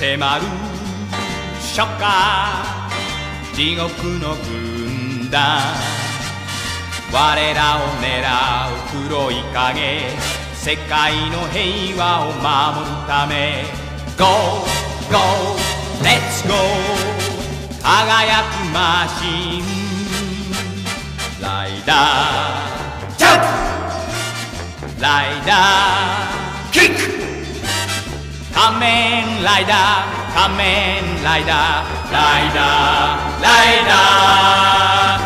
迫るショッカー地獄の軍団。我らを狙う黒い影世界の平和を守るため。Go, go, let's go! 輝くマシン。ライダージャンプ！ライダー。仮面ライダ